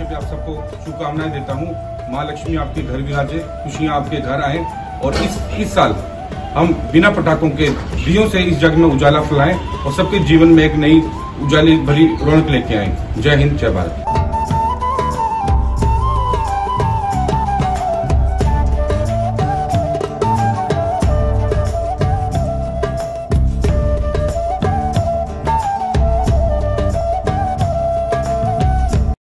पक्ष में आप सबको शुभकामनाएँ देता हूँ। माँ लक्ष्मी आपके घर भी विराजे खुशियाँ आपके घर आए और इस इस साल हम बिना पटाखों के दियो से इस जग में उजाला फैलाएँ और सबके जीवन में एक नई उजाली भरी रौनक लेके आए। जय हिंद, जय भारत।